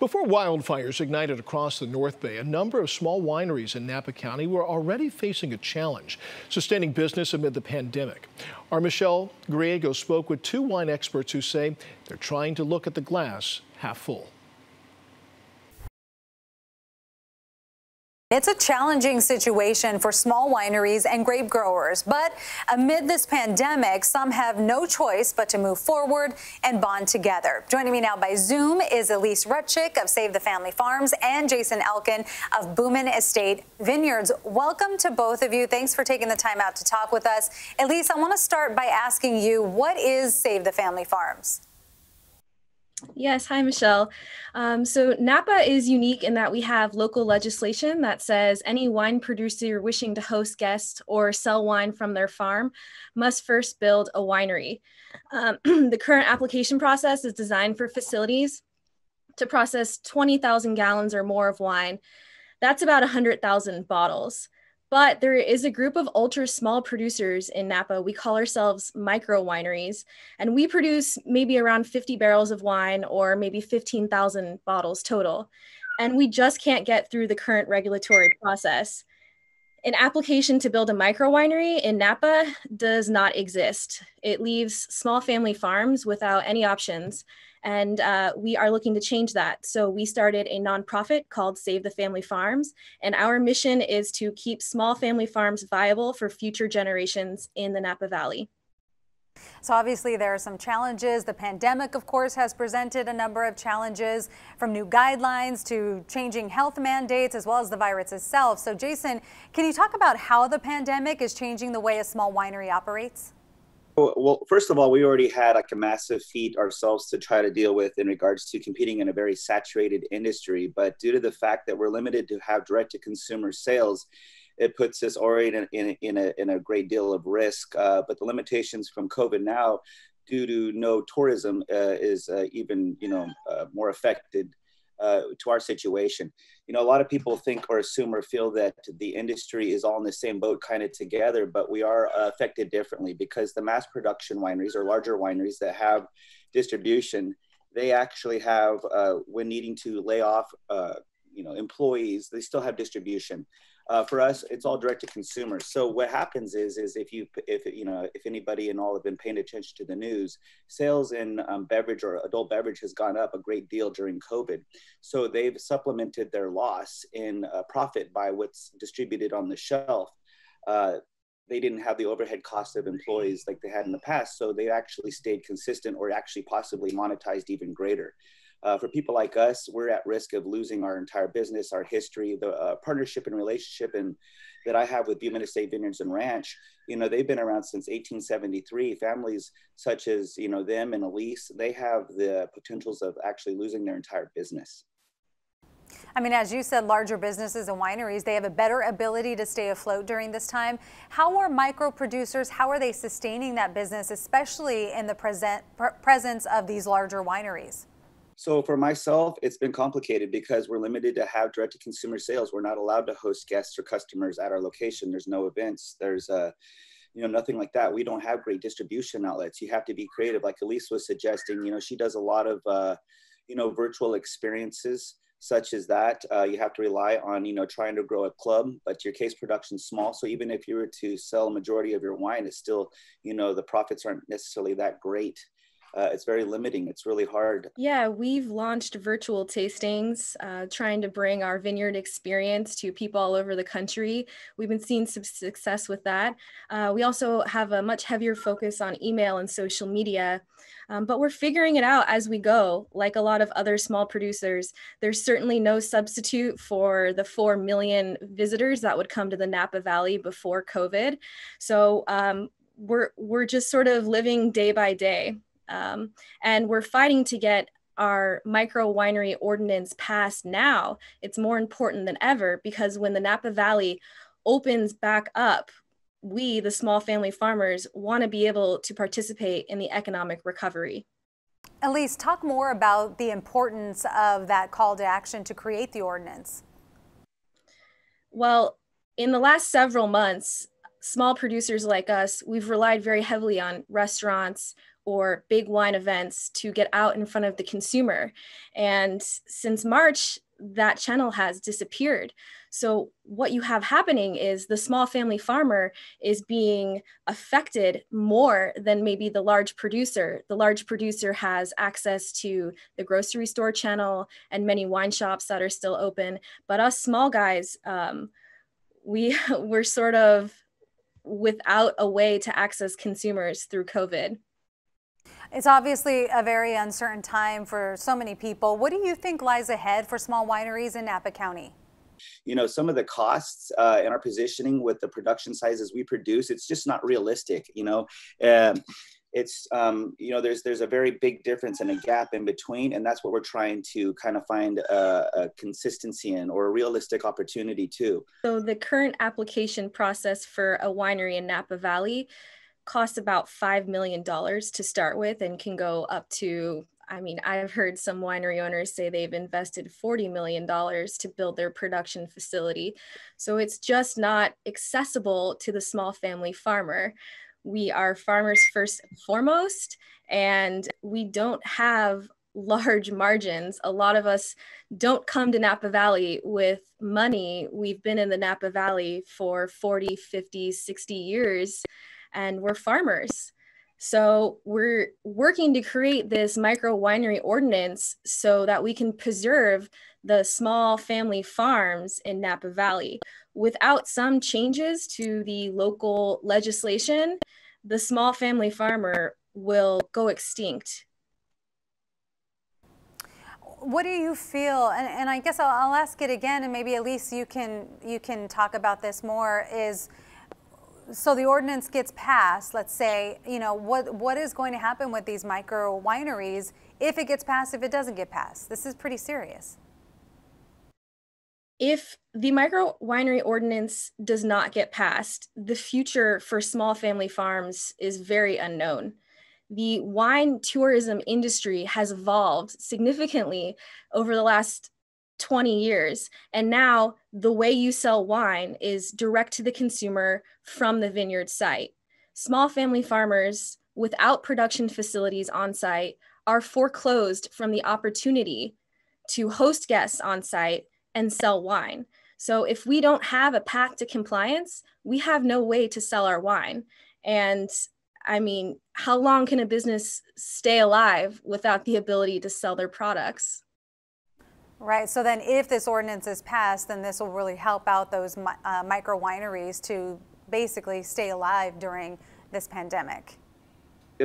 Before wildfires ignited across the North Bay, a number of small wineries in Napa County were already facing a challenge, sustaining business amid the pandemic. Our Michelle Griego spoke with two wine experts who say they're trying to look at the glass half full. It's a challenging situation for small wineries and grape growers, but amid this pandemic, some have no choice but to move forward and bond together. Joining me now by Zoom is Elise Rutchick of Save the Family Farms and Jason Elkin of Buhman Estate Vineyards. Welcome to both of you. Thanks for taking the time out to talk with us. Elise, I want to start by asking you, what is Save the Family Farms? Yes, hi, Michelle. Um, so Napa is unique in that we have local legislation that says any wine producer wishing to host guests or sell wine from their farm must first build a winery. Um, the current application process is designed for facilities to process 20,000 gallons or more of wine. That's about 100,000 bottles. But there is a group of ultra small producers in Napa. We call ourselves micro wineries, and we produce maybe around 50 barrels of wine or maybe 15,000 bottles total. And we just can't get through the current regulatory process. An application to build a micro winery in Napa does not exist. It leaves small family farms without any options. And uh, we are looking to change that. So we started a nonprofit called Save the Family Farms. And our mission is to keep small family farms viable for future generations in the Napa Valley. So obviously there are some challenges. The pandemic, of course, has presented a number of challenges from new guidelines to changing health mandates as well as the virus itself. So Jason, can you talk about how the pandemic is changing the way a small winery operates? Well, first of all, we already had like a massive feat ourselves to try to deal with in regards to competing in a very saturated industry. But due to the fact that we're limited to have direct to consumer sales, it puts us already in, in, in, a, in a great deal of risk. Uh, but the limitations from COVID now, due to no tourism, uh, is uh, even you know uh, more affected uh, to our situation. You know, a lot of people think or assume or feel that the industry is all in the same boat kind of together, but we are uh, affected differently because the mass production wineries or larger wineries that have distribution, they actually have, when needing to lay off, you know, employees, they still have distribution. Uh, for us, it's all direct to consumer. So what happens is, is if you, if you know, if anybody and all have been paying attention to the news, sales in um, beverage or adult beverage has gone up a great deal during COVID. So they've supplemented their loss in uh, profit by what's distributed on the shelf. Uh, they didn't have the overhead cost of employees like they had in the past, so they actually stayed consistent or actually possibly monetized even greater. Uh, for people like us, we're at risk of losing our entire business, our history, the uh, partnership and relationship and that I have with Buhman Estate Vineyards and Ranch. You know, they've been around since 1873. Families such as, you know, them and Elise, they have the potentials of actually losing their entire business. I mean, as you said, larger businesses and wineries, they have a better ability to stay afloat during this time. How are micro producers, how are they sustaining that business, especially in the present, presence of these larger wineries? So for myself, it's been complicated because we're limited to have direct to consumer sales. We're not allowed to host guests or customers at our location. There's no events. There's uh, you know, nothing like that. We don't have great distribution outlets. You have to be creative. Like Elise was suggesting, you know, she does a lot of, uh, you know, virtual experiences such as that. Uh, you have to rely on, you know, trying to grow a club, but your case production's small. So even if you were to sell a majority of your wine, it's still, you know, the profits aren't necessarily that great uh, it's very limiting. It's really hard. Yeah, we've launched virtual tastings, uh, trying to bring our vineyard experience to people all over the country. We've been seeing some success with that. Uh, we also have a much heavier focus on email and social media, um, but we're figuring it out as we go. Like a lot of other small producers, there's certainly no substitute for the 4 million visitors that would come to the Napa Valley before COVID. So um, we're, we're just sort of living day by day. Um, and we're fighting to get our micro winery ordinance passed now. It's more important than ever because when the Napa Valley opens back up, we, the small family farmers, want to be able to participate in the economic recovery. Elise, talk more about the importance of that call to action to create the ordinance. Well, in the last several months, small producers like us, we've relied very heavily on restaurants, or big wine events to get out in front of the consumer. And since March, that channel has disappeared. So, what you have happening is the small family farmer is being affected more than maybe the large producer. The large producer has access to the grocery store channel and many wine shops that are still open. But us small guys, um, we we're sort of without a way to access consumers through COVID. It's obviously a very uncertain time for so many people. What do you think lies ahead for small wineries in Napa County? You know, some of the costs uh, and our positioning with the production sizes we produce, it's just not realistic. You know, um, it's um, you know there's there's a very big difference and a gap in between and that's what we're trying to kind of find a, a, consistency in or a realistic opportunity too so the current application process for a winery in napa valley costs about $5 million to start with and can go up to I mean, I've heard some winery owners say they've invested $40 million to build their production facility. So it's just not accessible to the small family farmer we are farmers first and foremost, and we don't have large margins. A lot of us don't come to Napa Valley with money. We've been in the Napa Valley for 40, 50, 60 years, and we're farmers. So we're working to create this micro winery ordinance so that we can preserve the small family farms in Napa Valley. Without some changes to the local legislation, the small family farmer will go extinct. What do you feel, and, and I guess I'll, I'll ask it again, and maybe Elise, you can you can talk about this more. Is so the ordinance gets passed. Let's say, you know, what what is going to happen with these micro wineries if it gets passed? If it doesn't get passed, this is pretty serious if the micro winery ordinance does not get passed, the future for small family farms is very unknown. The wine tourism industry has evolved significantly over the last 20 years. And now the way you sell wine is direct to the consumer from the vineyard site. Small family farmers without production facilities on site are foreclosed from the opportunity to host guests on site and sell wine. So if we don't have a path to compliance, we have no way to sell our wine. And I mean, how long can a business stay alive without the ability to sell their products? Right. So then, if this ordinance is passed, then this will really help out those uh, micro wineries to basically stay alive during this pandemic and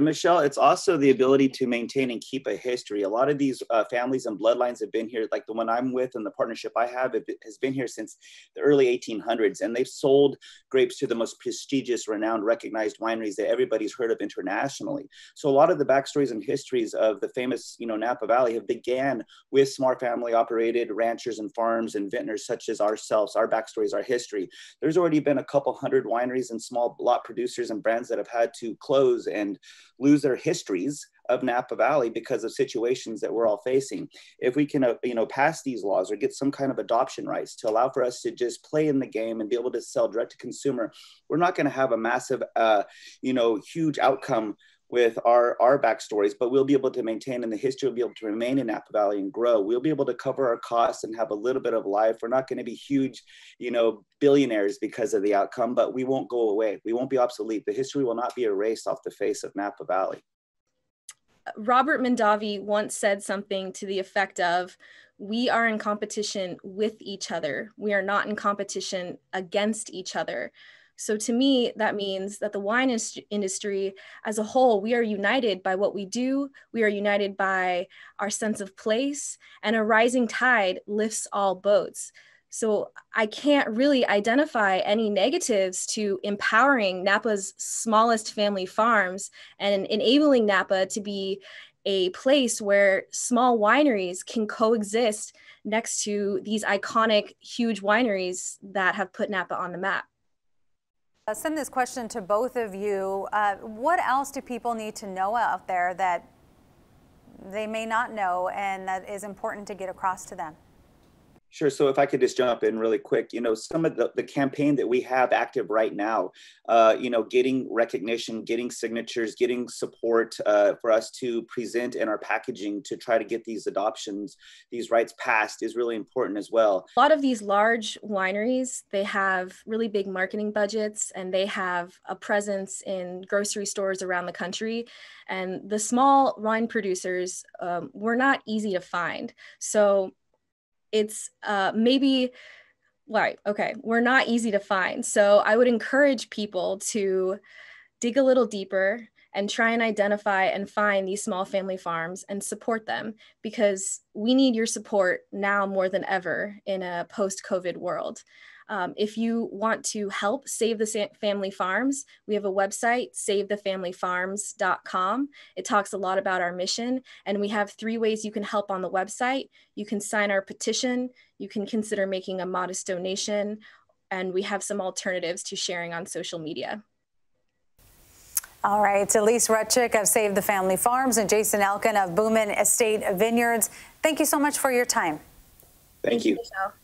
Michelle, it's also the ability to maintain and keep a history. A lot of these uh, families and bloodlines have been here, like the one I'm with and the partnership I have, it has been here since the early 1800s, and they've sold grapes to the most prestigious, renowned, recognized wineries that everybody's heard of internationally. So a lot of the backstories and histories of the famous, you know, Napa Valley have began with small family-operated ranchers and farms and vintners such as ourselves. Our backstories, our history. There's already been a couple hundred wineries and small lot producers and brands that have had to close and lose their histories of Napa Valley because of situations that we're all facing. If we can, uh, you know, pass these laws or get some kind of adoption rights to allow for us to just play in the game and be able to sell direct to consumer, we're not going to have a massive, uh, you know, huge outcome with our our backstories, but we'll be able to maintain in the history, we'll be able to remain in Napa Valley and grow. We'll be able to cover our costs and have a little bit of life. We're not going to be huge, you know, billionaires because of the outcome, but we won't go away. We won't be obsolete. The history will not be erased off the face of Napa Valley. Robert Mondavi once said something to the effect of, we are in competition with each other. We are not in competition against each other. So to me, that means that the wine industry as a whole, we are united by what we do. We are united by our sense of place, and a rising tide lifts all boats. So I can't really identify any negatives to empowering Napa's smallest family farms and enabling Napa to be a place where small wineries can coexist next to these iconic, huge wineries that have put Napa on the map. I'll send this question to both of you. Uh, what else do people need to know out there that they may not know and that is important to get across to them? Sure. So if I could just jump in really quick, you know, some of the, the campaign that we have active right now, uh, you know, getting recognition, getting signatures, getting support uh, for us to present in our packaging to try to get these adoptions, these rights passed is really important as well. A lot of these large wineries, they have really big marketing budgets and they have a presence in grocery stores around the country. And the small wine producers um, were not easy to find. So it's uh, maybe right okay we're not easy to find. So i would encourage people to dig a little deeper and try and identify and find these small family farms and support them because we need your support now more than ever in a post covid world um, if you want to help save the family farms, we have a website, savethefamilyfarms.com. It talks a lot about our mission, and we have three ways you can help on the website. You can sign our petition, you can consider making a modest donation, and we have some alternatives to sharing on social media. All right, Elise Rutchick of Save the Family Farms and Jason Elkin of Buhman Estate Vineyards. Thank you so much for your time. Thank you. Thank you